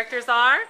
characters are?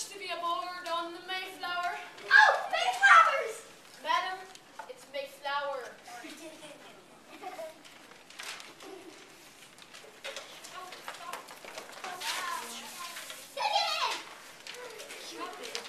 much to be aboard on the Mayflower. Oh, Mayflowers! Madam, it's Mayflower. oh, stop. Oh, wow. Take it in! Cupid.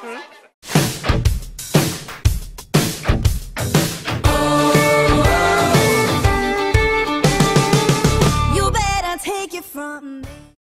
Hmm?